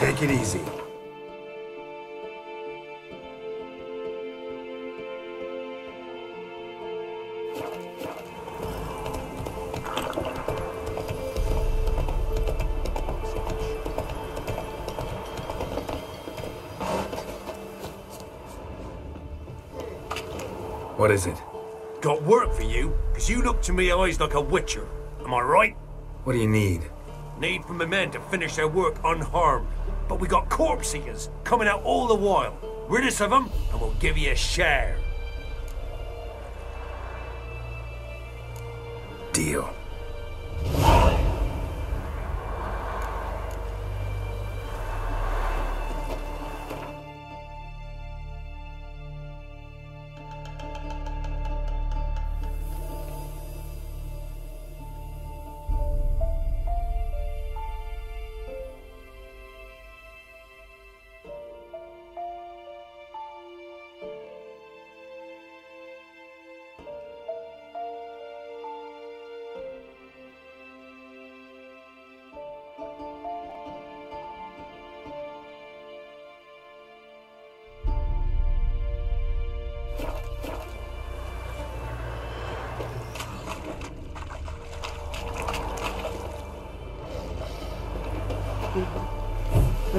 Take it easy. What is it? Got work for you, because you look to me eyes like a witcher. Am I right? What do you need? Need for my men to finish their work unharmed. But we got corpse seekers coming out all the while. Rid us of them, and we'll give you a share. Deal.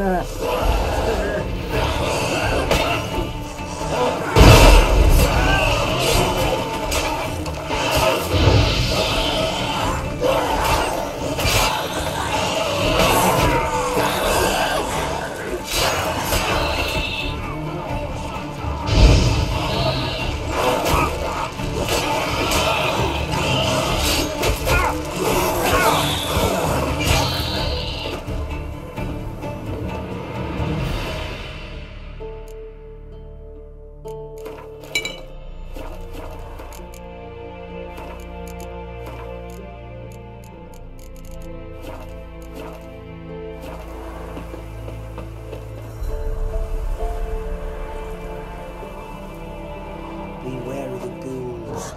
Beware the ghouls.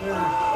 What?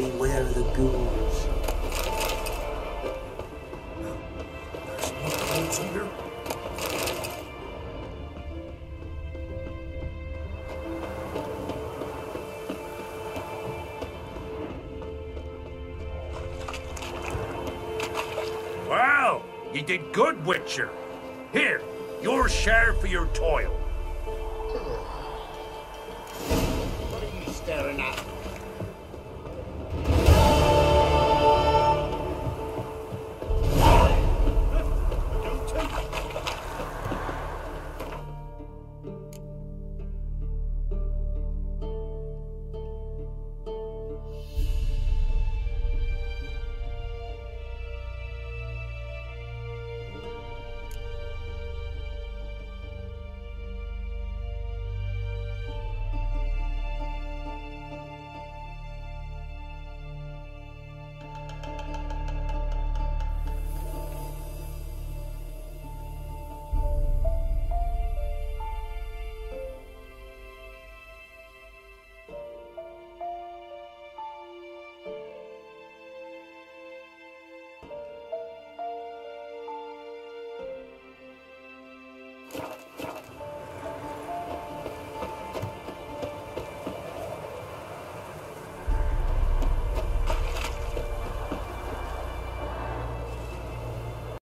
Beware the ghouls. There's no corpse eater. You did good, Witcher. Here, your share for your toil. What are you staring at?